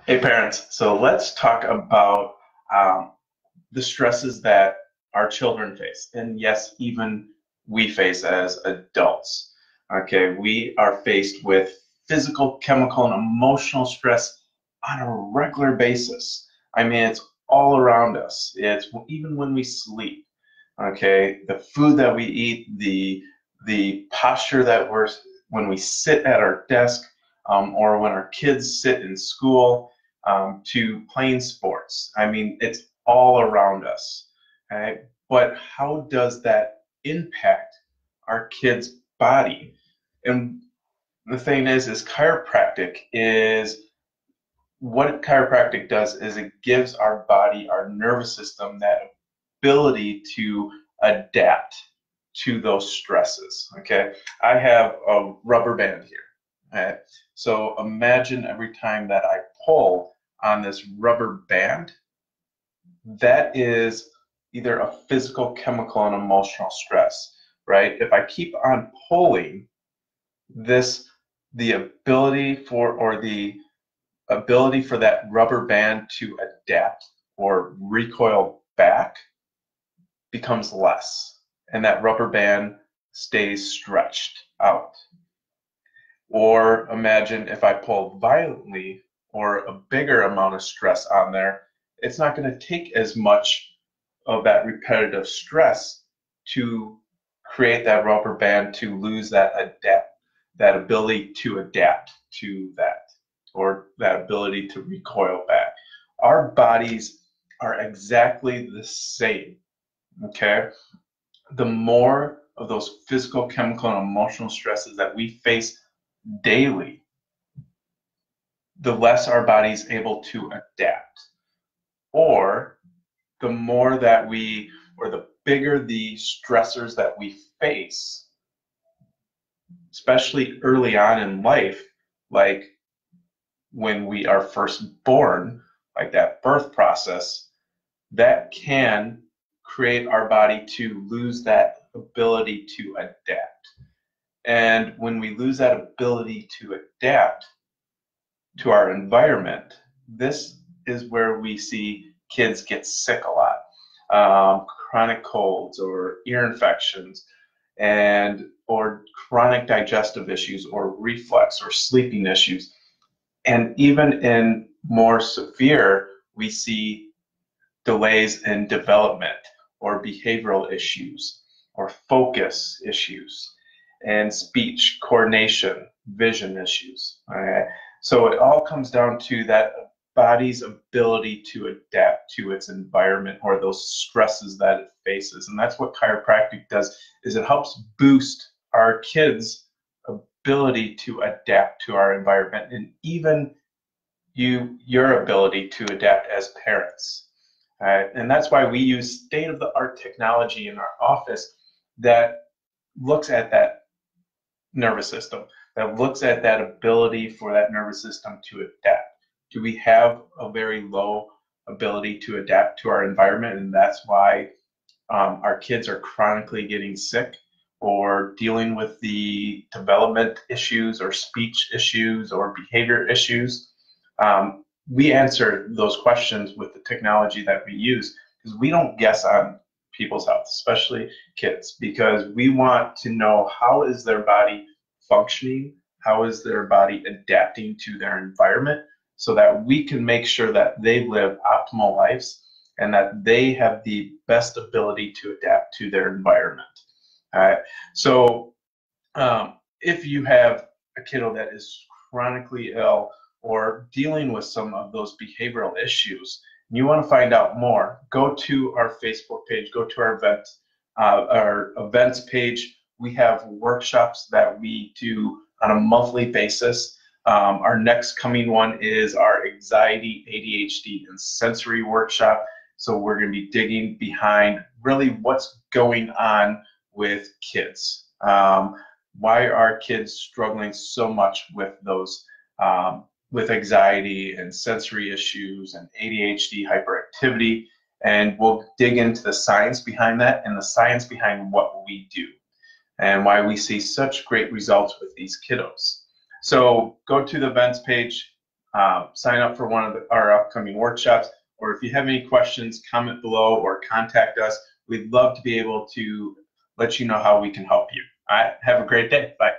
Hey, parents. So let's talk about um, the stresses that our children face. And yes, even we face as adults. Okay, we are faced with physical, chemical, and emotional stress on a regular basis. I mean, it's all around us. It's even when we sleep. Okay, the food that we eat, the the posture that we're when we sit at our desk, um, or when our kids sit in school, um, to playing sports. I mean, it's all around us. But how does that impact our kids' body? And the thing is, is chiropractic is what chiropractic does is it gives our body, our nervous system, that ability to adapt to those stresses. Okay, I have a rubber band here. Okay? So imagine every time that I pull on this rubber band, that is either a physical, chemical, and emotional stress, right? If I keep on pulling, this, the ability for, or the ability for that rubber band to adapt or recoil back becomes less, and that rubber band stays stretched out. Or imagine if I pull violently or a bigger amount of stress on there, it's not going to take as much of that repetitive stress to create that rubber band to lose that adapt that ability to adapt to that or that ability to recoil back. Our bodies are exactly the same. Okay? The more of those physical, chemical, and emotional stresses that we face daily, the less our body's able to adapt. Or the more that we, or the bigger the stressors that we face, especially early on in life, like when we are first born, like that birth process, that can create our body to lose that ability to adapt. And when we lose that ability to adapt to our environment, this is where we see kids get sick a lot. Um, chronic colds or ear infections and or chronic digestive issues or reflux or sleeping issues and even in more severe, we see delays in development or behavioral issues or focus issues and speech, coordination, vision issues. So it all comes down to that body's ability to adapt to its environment or those stresses that it faces. And that's what chiropractic does is it helps boost our kids ability to adapt to our environment and even you your ability to adapt as parents. And that's why we use state of the art technology in our office that looks at that nervous system, that looks at that ability for that nervous system to adapt. Do we have a very low ability to adapt to our environment? And that's why um, our kids are chronically getting sick or dealing with the development issues or speech issues or behavior issues. Um, we answer those questions with the technology that we use because we don't guess on people's health, especially kids, because we want to know how is their body functioning, how is their body adapting to their environment, so that we can make sure that they live optimal lives and that they have the best ability to adapt to their environment. All right. So um, if you have a kiddo that is chronically ill or dealing with some of those behavioral issues, and you want to find out more, go to our Facebook page, go to our event, uh, our events page. We have workshops that we do on a monthly basis. Um, our next coming one is our anxiety, ADHD, and sensory workshop. So we're going to be digging behind really what's going on with kids. Um, why are kids struggling so much with those, um, with anxiety and sensory issues and ADHD, hyperactivity? And we'll dig into the science behind that and the science behind what we do and why we see such great results with these kiddos. So go to the events page, um, sign up for one of the, our upcoming workshops. Or if you have any questions, comment below or contact us. We'd love to be able to let you know how we can help you. All right, have a great day. Bye.